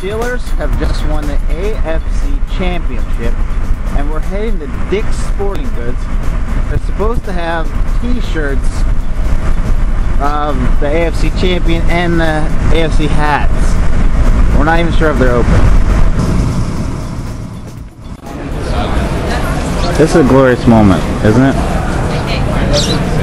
Steelers have just won the AFC Championship, and we're heading to Dick's Sporting Goods. They're supposed to have T-shirts of the AFC champion and the AFC hats. We're not even sure if they're open. This is a glorious moment, isn't it?